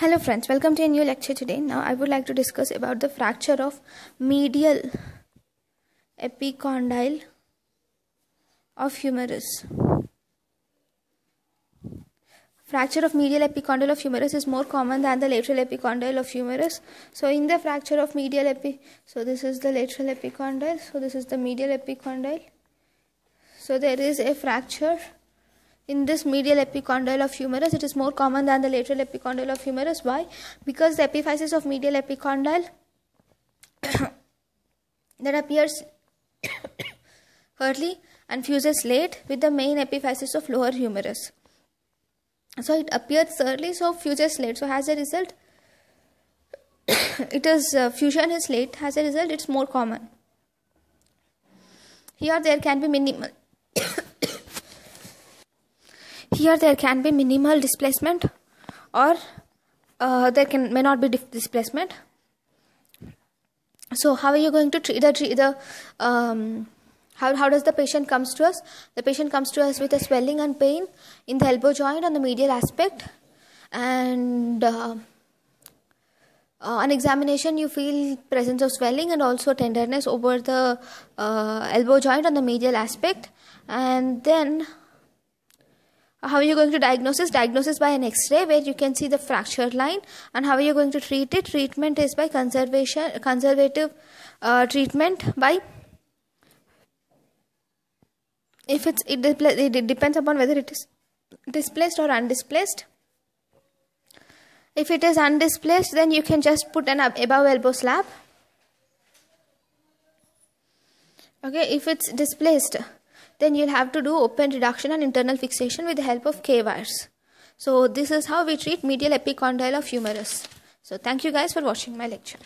Hello friends, welcome to a new lecture today. Now I would like to discuss about the fracture of medial epicondyle of humerus. Fracture of medial epicondyle of humerus is more common than the lateral epicondyle of humerus. So in the fracture of medial epi, so this is the lateral epicondyle, so this is the medial epicondyle. So there is a fracture in this medial epicondyle of humerus it is more common than the lateral epicondyle of humerus. Why? Because the epiphysis of medial epicondyle that appears early and fuses late with the main epiphysis of lower humerus. So it appears early so fuses late. So as a result? It is uh, fusion is late. As a result? It's more common. Here there can be minimal here there can be minimal displacement or uh, there can may not be displacement. So how are you going to treat the, the um, how, how does the patient comes to us? The patient comes to us with a swelling and pain in the elbow joint on the medial aspect and uh, uh, on examination you feel presence of swelling and also tenderness over the uh, elbow joint on the medial aspect. And then how are you going to diagnose this? Diagnosis by an X-ray where you can see the fracture line. And how are you going to treat it? Treatment is by conservation, conservative uh, treatment by if it's it, it depends upon whether it is displaced or undisplaced. If it is undisplaced, then you can just put an above elbow slab. Okay, if it's displaced, then you'll have to do open reduction and internal fixation with the help of K-wires. So this is how we treat medial epicondyle of humerus. So thank you guys for watching my lecture.